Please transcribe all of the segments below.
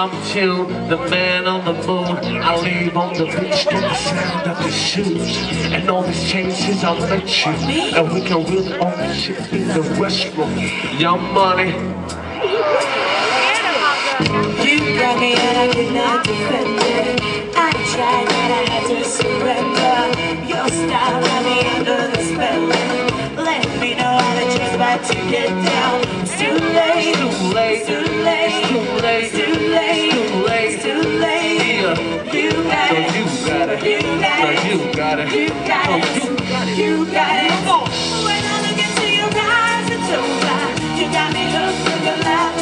I'm June, the man on the moon. I leave on the beach to the sound of the shoes. And all these changes I'll let you. And we can really own the shit in the restroom. Young money. You got me and I could not defend it. You got it, you got it. you got So it, you got it. you got it. Come on. When I look into your eyes, it's over. You got me hooked with the laugh,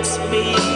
hurts me.